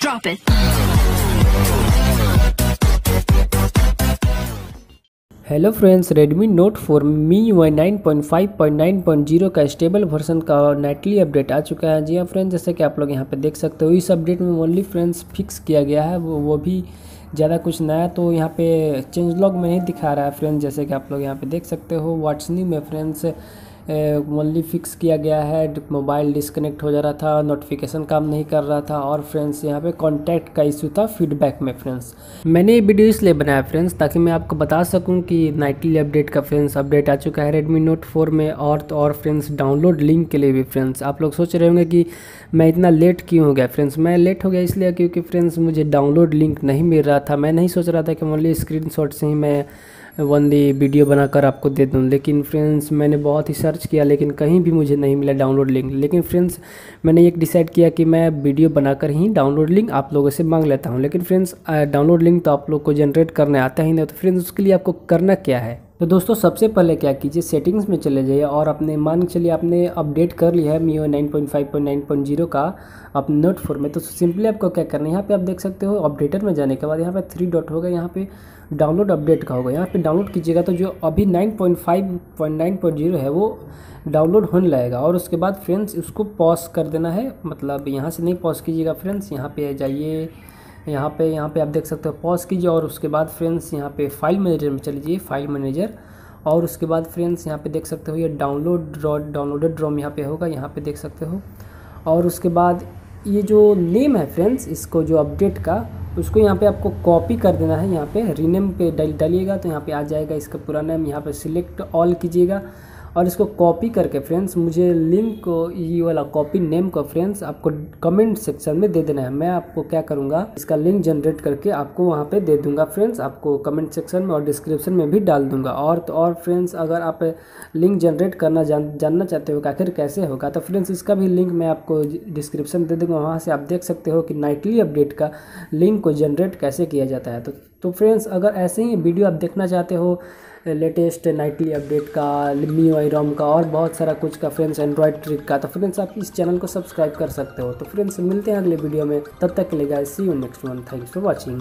Drop it. Hello friends Redmi note 4 MIUI nine point five point nine point zero का stable version का nightly update आ चुका है। जी हाँ फ्रेंड्स जैसे कि आप लोग यहाँ पे देख सकते हो, इस अपडेट में ओनली फ्रेंड्स फिक्स किया गया है। वो वो भी ज़्यादा कुछ नया तो यहाँ पे चेंज लॉग में नहीं दिखा रहा है फ्रेंड्स जैसे कि आप लोग यहाँ पे देख सकते हो। व्हाट्सनी में फ्रेंड्स ओनली फिक्स किया गया है मोबाइल डिस्कनेक्ट हो जा रहा था नोटिफिकेशन काम नहीं कर रहा था और फ्रेंड्स यहाँ पे कॉन्टैक्ट का इशू था फीडबैक में फ्रेंड्स मैंने ये वीडियो इसलिए बनाया फ्रेंड्स ताकि मैं आपको बता सकूँ कि नाइटली अपडेट का फ्रेंड्स अपडेट आ चुका है रेडमी नोट फोर में और तो और फ्रेंड्स डाउनलोड लिंक के लिए भी फ्रेंड्स आप लोग सोच रहे होंगे कि मैं इतना लेट क्यों हो गया फ्रेंड्स मैं लेट हो गया इसलिए क्योंकि फ्रेंड्स मुझे डाउनलोड लिंक नहीं मिल रहा था। मैं नहीं सोच रहा था कि ओनली स्क्रीन से ही मैं वनली वीडियो बनाकर आपको दे दूँ। लेकिन फ्रेंड्स मैंने बहुत ही सर्च किया, लेकिन कहीं भी मुझे नहीं मिला डाउनलोड लिंक लेकिन फ्रेंड्स मैंने एक डिसाइड किया कि मैं वीडियो बनाकर ही डाउनलोड लिंक आप लोगों से मांग लेता हूँ। लेकिन फ्रेंड्स डाउनलोड लिंक तो आप लोग को जनरेट करने आता ही नहीं तो फ्रेंड्स उसके लिए आपको करना क्या है? तो दोस्तों, सबसे पहले क्या कीजिए सेटिंग्स में चले जाइए और अपने मान के चलिए, आपने अपडेट कर लिया है मीओ 9.5.9.0 का अपने नोट फोर में। तो सिंपली आपको क्या करना है, यहाँ पे आप देख सकते हो अपडेटर में जाने के बाद यहाँ पे थ्री डॉट होगा, यहाँ पे डाउनलोड अपडेट का होगा। यहाँ पे डाउनलोड कीजिएगा तो जो अभी 9.5.9.0 है, वो डाउनलोड होने लगेगा। और उसके बाद फ्रेंड्स उसको पॉज कर देना है। मतलब यहाँ से नहीं पॉज कीजिएगा फ्रेंड्स यहाँ पर जाइए। यहाँ पे यहाँ पे आप देख सकते हो पॉज कीजिए और उसके बाद फ्रेंड्स यहाँ पे फ़ाइल मैनेजर में चले जाइए फ़ाइल मैनेजर और उसके बाद फ्रेंड्स यहाँ पे देख सकते हो, ये डाउनलोड ड्रॉ डाउनलोडेड ड्रॉम यहाँ पे होगा, यहाँ पे देख सकते हो। और उसके बाद ये जो नेम है फ्रेंड्स इसको जो अपडेट का, उसको यहाँ पे आपको कॉपी कर देना है, यहाँ पे रीनेम पे डालिएगा तो यहाँ पे आ जाएगा इसका पूरा नेम यहाँ पे सिलेक्ट ऑल कीजिएगा। और इसको कॉपी करके फ्रेंड्स मुझे लिंक को, ये वाला कॉपी नेम को फ्रेंड्स आपको कमेंट सेक्शन में दे देना है। मैं आपको क्या करूँगा, इसका लिंक जनरेट करके आपको वहाँ पे दे दूँगा फ्रेंड्स आपको कमेंट सेक्शन में और डिस्क्रिप्शन में भी डाल दूँगा। और तो और फ्रेंड्स अगर आप लिंक जनरेट करना जान, जानना चाहते हो आखिर कैसे होगा तो फ्रेंड्स इसका भी लिंक मैं आपको डिस्क्रिप्शन दे दूँगा। वहाँ से आप देख सकते हो कि नाइटली अपडेट का लिंक को जनरेट कैसे किया जाता है। तो तो फ्रेंड्स अगर ऐसे ही वीडियो आप देखना चाहते हो लेटेस्ट नाइटली अपडेट का मी वाई रोम का और बहुत सारा कुछ का फ्रेंड्स एंड्रॉयड ट्रिक का। तो फ्रेंड्स आप इस चैनल को सब्सक्राइब कर सकते हो। तो फ्रेंड्स मिलते हैं अगले वीडियो में। तब तक के लिए guys see you next one thanks for watching